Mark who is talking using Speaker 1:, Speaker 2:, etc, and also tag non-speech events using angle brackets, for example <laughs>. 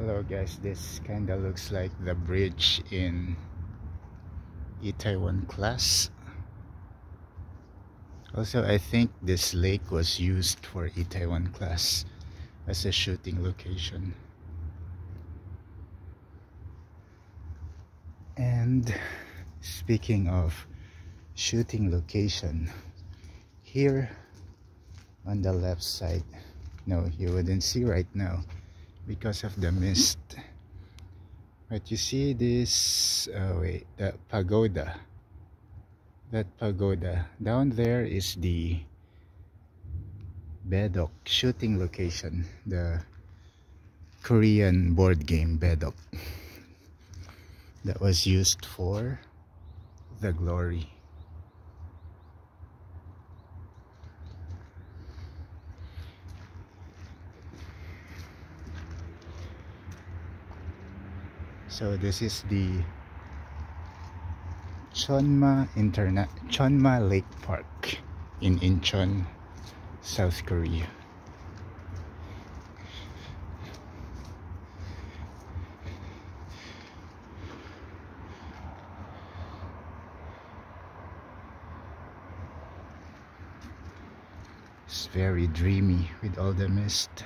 Speaker 1: Hello guys, this kinda looks like the bridge in Itaewon class. Also, I think this lake was used for Itaewon class as a shooting location. And speaking of shooting location, here on the left side, no, you wouldn't see right now because of the mist. But you see this oh wait the pagoda. That pagoda. Down there is the baduk shooting location the Korean board game baduk. <laughs> That was used for the glory so this is the Cheongna Interna Cheongna Lake Park in Incheon South Korea. It's very dreamy with all the mist